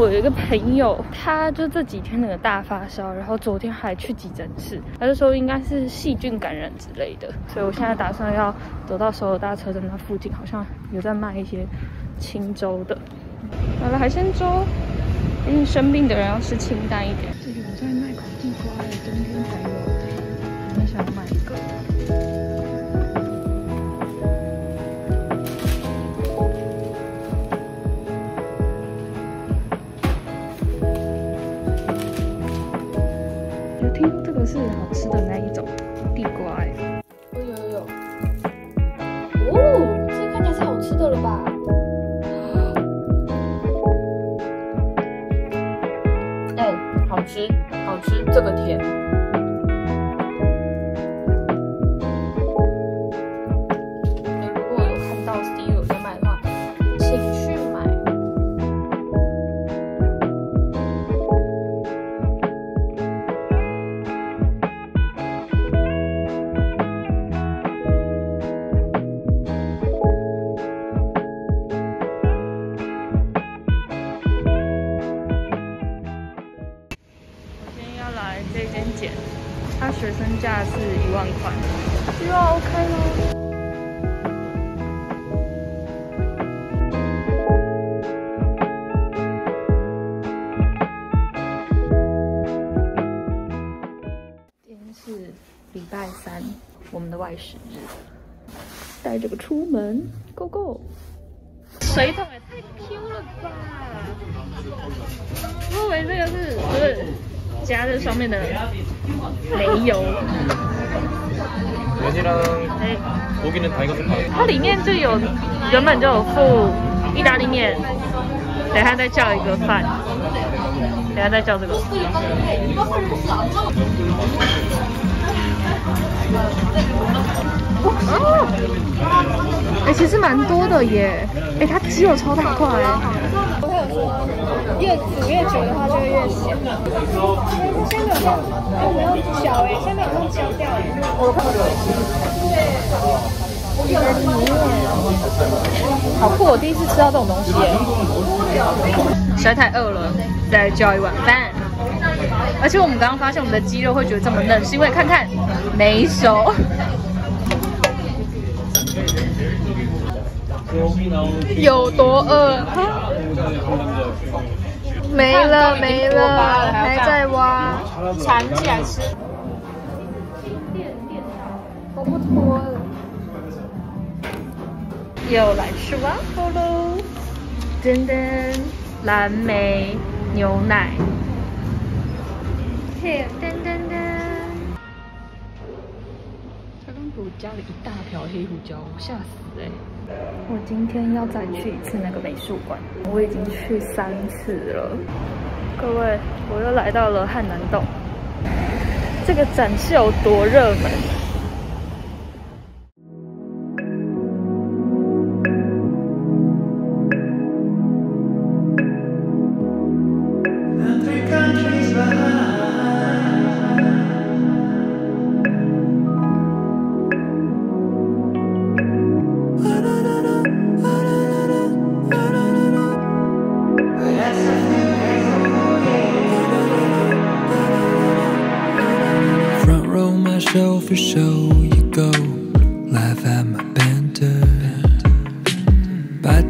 我有一个朋友，他就这几天那个大发烧，然后昨天还去急诊室，他就说应该是细菌感染之类的，所以我现在打算要走到首尔大车站那附近，好像有在卖一些清粥的。买了海鲜粥，因为生病的人要吃清淡一点。吃，好吃，这个甜。价是一万块，希望 OK 咯。今天是礼拜三，我们的外食日，带这个出门，Go Go！水桶也太 Q 了吧！我以为这个是不是加这上面的煤油。면이랑고기는다이거스 파。 它里面就有原本就有副意大利面，等下再叫一个饭，等下再叫这个。哦，哎、其实蛮多的耶，哎、它鸡肉超大块，我有说。越煮越久的话就会越咸。先没有这样，哎，我没有搅哎，先没有焦掉哎。我看好酷！我第一次吃到这种东西耶，实在太饿了，再叫一碗饭。而且我们刚刚发现我们的鸡肉会觉得这么嫩，是因为看看没熟。有多饿？没了没了，还在挖，缠起来吃。我不脱了。又来吃瓦夫喽！噔噔，蓝莓牛奶，嘿，噔噔噔。他刚给我加了一大瓢黑胡椒，我吓死哎、我今天要再去一次那个美术馆，我已经去三次了。各位，我又来到了汉南洞，这个展是有多热门？Bite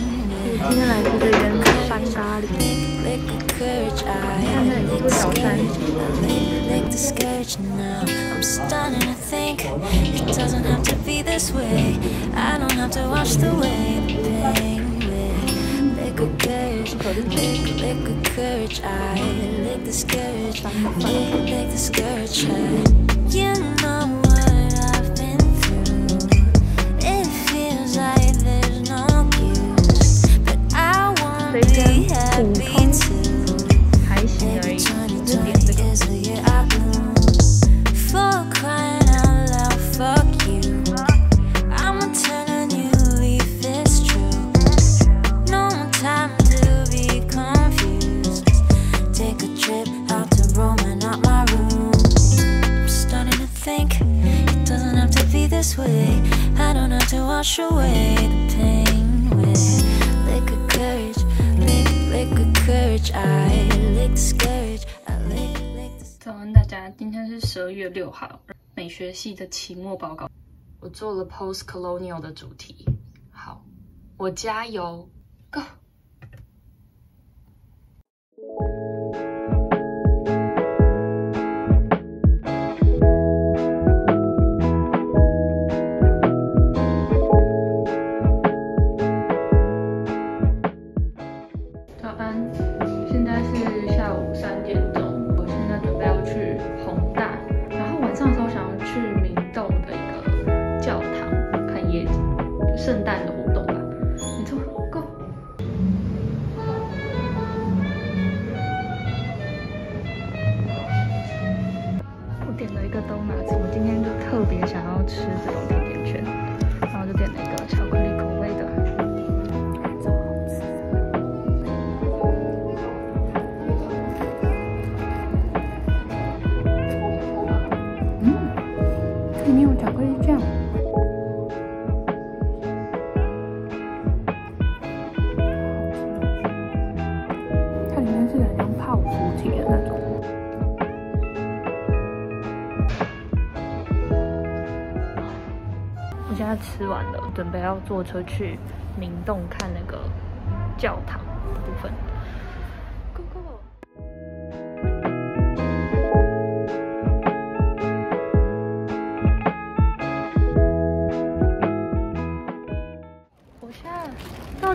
wash 之 away 类的 the pain. 今天来吃这边山咖喱， Lick the courage, I 看那里多小山。 lick, lick the scourge now. I'm starting to think it doesn't have to be this way. I don't have to watch the way the pain will. Lick the courage, lick, lick the courage, I lick the scourge, lick, lick the scourge. You know 五早安，大家，今天是十二月六号，美学系的期末报告，我做了 post colonial 的主题。好，我加油，Go！它里面是很像泡芙体的那种。我现在吃完了，准备要坐车去明洞看那个教堂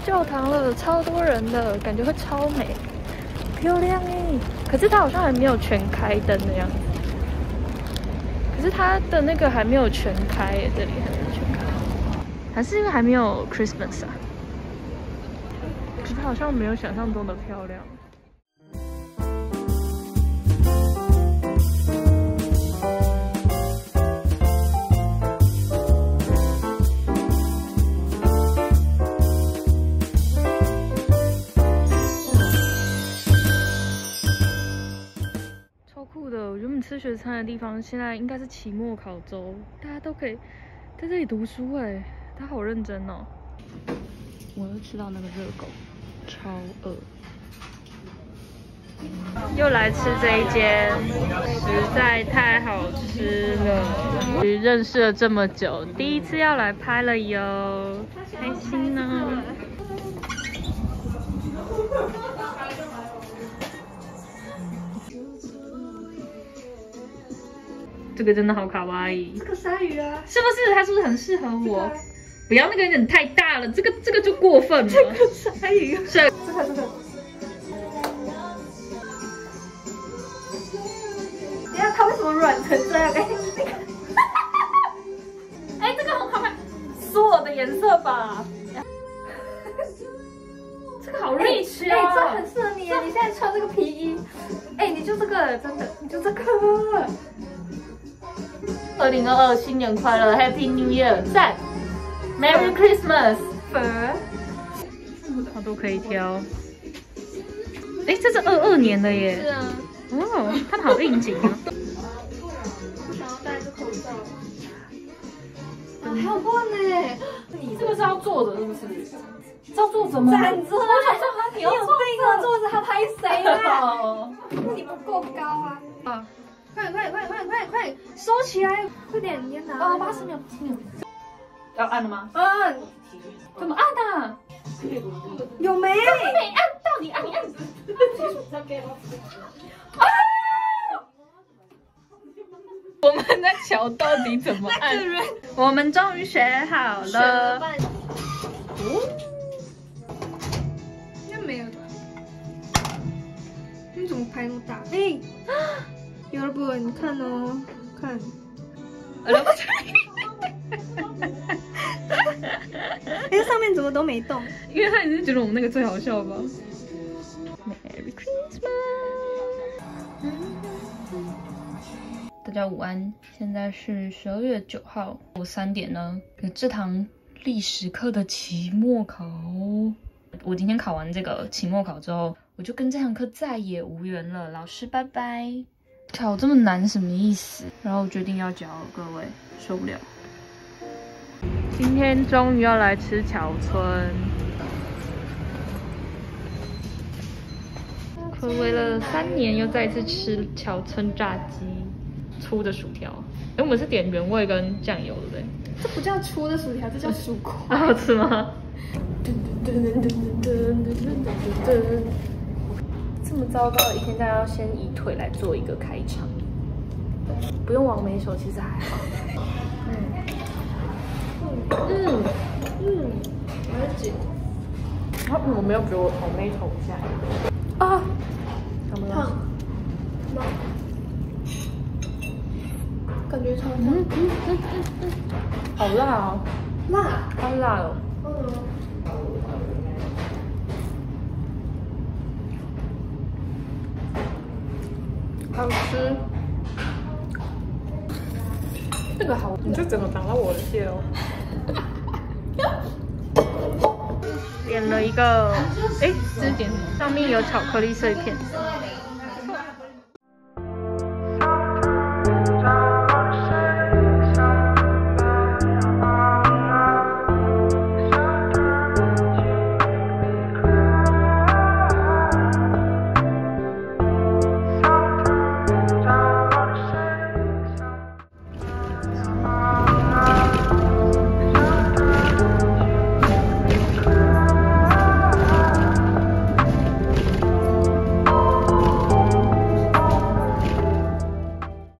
教堂了，超多人的，感觉会超美，漂亮哎！可是它好像还没有全开灯的样子，可是它的那个还没有全开耶，这里还没有全开，还是因为还没有 Christmas 啊？可是它好像没有想象中的漂亮。酷的！我觉得你吃学餐的地方，现在应该是期末考周，大家都可以在这里读书哎，他好认真哦。我又吃到那个热狗，超饿。又来吃这一间，实在太好吃了。认识了这么久，第一次要来拍了哟，开心呢。这个真的好卡哇伊，这个鲨鱼啊，是不是？它是不是很适合我？不要那个有点太大了，这个这个就过分了。这个鲨鱼，是这个这个。等一下它为什么软成这样？哎，那个，哎，这个很好看，是我的颜色吧。这个好 rich 哎，这啊！很适合你耶！你现在穿这个皮衣，哎，你就这个，真的，你就这个。二零二二新年快乐，Happy New Year！赞，Merry Christmas！粉，好多可以挑。哎，这是二二年的耶。是啊，哦，他们好应景啊。不想要戴着口罩。还有棍呢，你这个是要坐着是不是？是要坐着吗？站着啊！我想说啊，你有病啊！坐着他拍谁啊？哦。你不够高啊！啊，快快快快快快收起来！快点，你拿。哦，八十秒，八十秒。要按了吗？嗯，怎么按啊？有没？有没按？到底按没按？啊我们在瞧到底怎么按。我们终于学好了。应该没有吧？你怎么拍那么大？哎、有了不？你看哦，看。哎、上面怎么都没动？因为他也是觉得我们那个最好笑吧。Merry Christmas！大家午安，现在是十二月九号，我三点呢有这堂历史课的期末考。我今天考完这个期末考之后，我就跟这堂课再也无缘了。老师，拜拜。考这么难什么意思？然后我决定要交了，各位受不了。今天终于要来吃桥村，暌违了三年，又再一次吃桥村炸鸡粗的薯条。哎，我们是点原味跟酱油，对不对？这不叫粗的薯条，这叫薯块。啊，好吃吗？这么糟糕的一天，大家要先以腿来做一个开场，不用往眉手，其实还好。嗯。嗯。嗯，我要紧。啊，我没有给我往眉头下啊，怎么了？感觉超嗯。嗯。嗯。嗯。嗯，好辣哦，辣。好辣哦。好吃，这个好，你这怎么挡到我的蟹哦。点了一个，哎，这是点？上面有巧克力碎片，